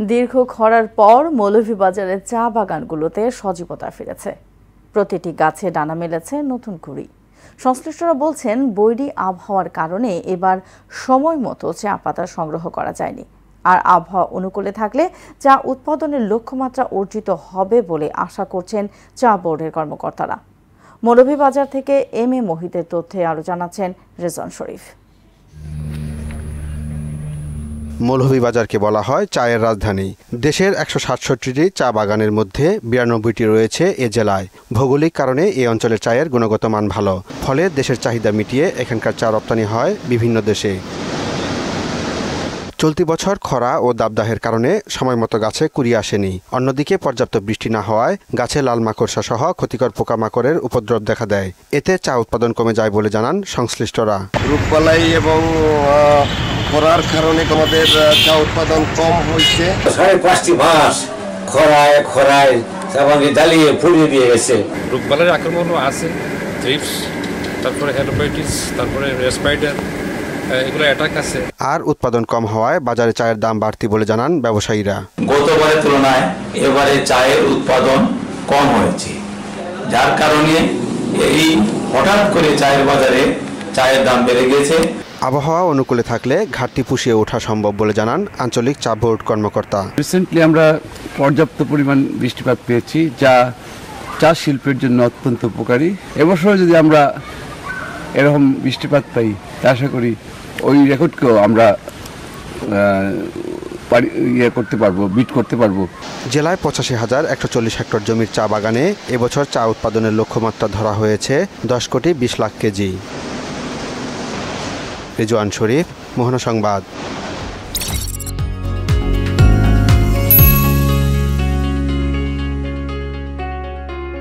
দীর্ঘ খরার পর মৌলভীবাজারের চা বাগানগুলোতে সজীবতা ফিরেছে। প্রতিটি গাছে ডানা মেলেছে নতুন কুড়ি। সংশ্লিষ্টরা বলছেন, বৈরী আবহাওয়ার কারণে এবার সময় মতো চা পাতা সংগ্রহ করা যায়নি। আর আবহাওয়া অনুকূলে থাকলে চা উৎপাদনের লক্ষ্যমাত্রা অর্জিত হবে বলে আশা করছেন চা বোর্ডের কর্মকর্তারা। মৌলভীবাজার থেকে এম এ মোহিতের তথ্যে আরও জানাচ্ছেন রেজন শরীফ। মৌলভীবাজারকে বলা হয় চায়ের রাজধানী। দেশের একশো সাতষট্টিটি চা বাগানের মধ্যে বিরানব্বইটি রয়েছে এ জেলায়। ভৌগোলিক কারণে এই অঞ্চলের চায়ের গুণগত মান ভালো। ফলে দেশের চাহিদা মিটিয়ে এখানকার চা রপ্তানি হয় বিভিন্ন দেশে। চলতি বছর খরা ও দাবদাহের কারণে সময়মতো গাছে কুড়ি আসেনি। অন্যদিকে পর্যাপ্ত বৃষ্টি না হওয়ায় গাছে লাল মাকড়সা সহ ক্ষতিকর পোকামাকড়ের উপদ্রব দেখা দেয়। এতে চা উৎপাদন কমে যায় বলে জানান সংশ্লিষ্টরা। রূপকলাই এবং খরার কারণে আমাদের আহ, চা উৎপাদন কম হয়েছে। সাড়ে পাঁচটি মাস খরায় খরায় আমাকে জ্বালিয়ে পুড়িয়ে দিয়ে গেছে। রোগবালের আক্রমণও আছে থ্রিপস তারপরে হ্যালোপাইটিস তারপরে রেসপাইডার এগুলো অ্যাটাক আছে। আর উৎপাদন কম হওয়ায় বাজারে চায়ের দাম বাড়তি বলে জানান ব্যবসায়ীরা। গতবারের তুলনায় এবারে চায়ের উৎপাদন কম হয়েছে। যার কারণে এই হঠাৎ করে চায়ের বাজারে চায়ের দাম বেড়ে গেছে। আবহাওয়া অনুকূলে থাকলে ঘাটতি পুষিয়ে ওঠা সম্ভব বলে জানান আঞ্চলিক চা বোর্ড কর্মকর্তা। রিসেন্টলি আমরা পর্যাপ্ত পরিমাণ বৃষ্টিপাত পেয়েছি যা চা শিল্পের জন্য অত্যন্ত উপকারী। এবছর যদি আমরা এরকম বৃষ্টিপাত পাই তা আশা করি ওই রেকর্ডকেও আমরা ইয়ে করতে পারব বিট করতে পারব। জেলায় পঁচাশি হাজার একশো চল্লিশ হেক্টর জমির চা বাগানে এবছর চা উৎপাদনের লক্ষ্যমাত্রা ধরা হয়েছে দশ কোটি বিশ লাখ কেজি। রিজওয়ান শরীফ মোহনা সংবাদ।